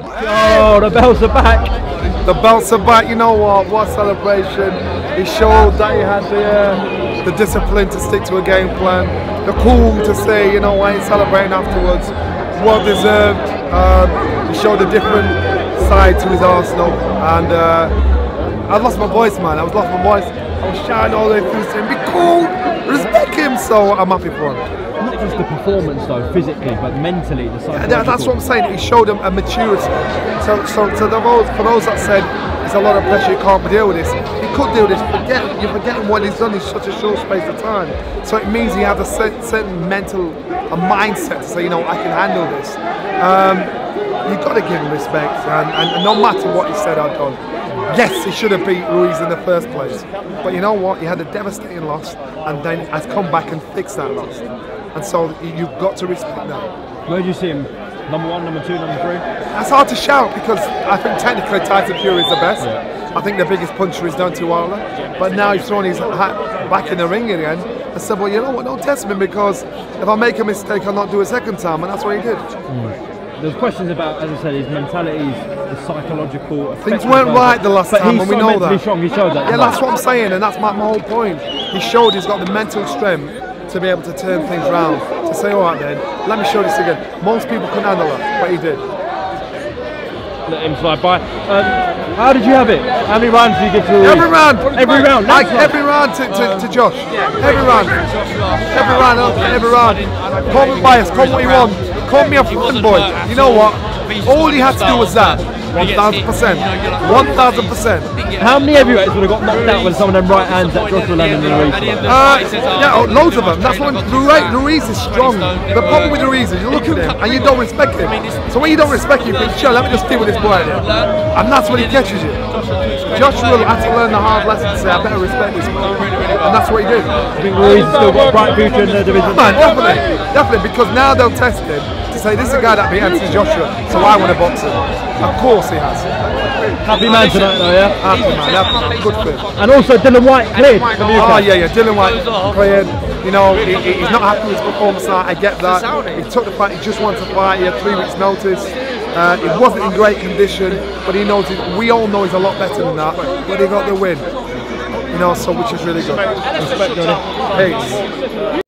Oh, the belts are back. The belts are back. You know what? What celebration! He showed that he had the uh, the discipline to stick to a game plan. The cool to say, you know, why he's celebrating afterwards. Well deserved. Um, he showed a different side to his Arsenal, and uh, I lost my voice, man. I was lost my voice. I was shouting all the way through saying, "Be cool, respect him." So I'm happy for him. Not just the performance though, physically, but mentally, the Yeah, that's what I'm saying. He showed them a maturity. So, so, so those, for those that said it's a lot of pressure, you can't deal with this. He could deal with this. Forget, you're forgetting what he's done in such a short space of time. So it means he has a certain mental, a mindset to say, you know, I can handle this. Um, you've got to give him respect, and, and no matter what he said or done. Yes, he should have beat Ruiz in the first place, but you know what? He had a devastating loss, and then has come back and fixed that loss. And so you've got to respect that. Where do you see him? Number one, number two, number three? That's hard to shout because I think technically Tyson Fury is the best. I think the biggest puncher is Deontay Wilder. But now he's thrown his hat back in the ring again. I said, well, you know what, don't test me because if I make a mistake, I'll not do a second time. And that's what he did. Hmm. There's questions about, as I said, his mentalities, the psychological. Things weren't right the last time, and we so know that. strong. He showed that. Yeah, that's what I'm saying, and that's my, my whole point. He showed he's got the mental strength to be able to turn things around. To say, all right then, let me show this again. Most people couldn't handle it, but he did. Let him slide by. Um, how did you have it? How many rounds did you give to Ruiz? Every round, Every round. like every round to, to, to Josh. Every round, every round, every round. Call me biased, call me what you want. Call me a fanboy. You know what? All he had to do was that. One thousand percent. One thousand percent. How many heavyweights would have got knocked out with some of them right hands that Joshua landed in Ruiz? Uh, yeah, oh, loads of them. That's why Ruiz, Ruiz is strong. The problem with Ruiz is you look at him and you don't respect him. So when you don't respect him, you think, sure, let me just deal with this boy here. And that's when he catches you. Joshua had to learn the hard lesson to say, I better respect this man. And that's what he did. I think Ruiz still got a bright future in the division. Man, definitely, definitely, because now they'll test him to say this is a guy that beat Anthony Joshua, so I want to box him. Of course he has. Happy man tonight though, yeah? Happy man, happy, good for him. And also Dillian Whyte cleared from Oh yeah, yeah. Dillian Whyte cleared. You know, he, he- he's not happy with his performance now. I get that. He took the fight. He just wanted to fight. He had three weeks' notice. Uh, he wasn't in great condition, but he knows. It, we all know he's a lot better than that. But he got the win. You know, so which is really good. Respect, Peace.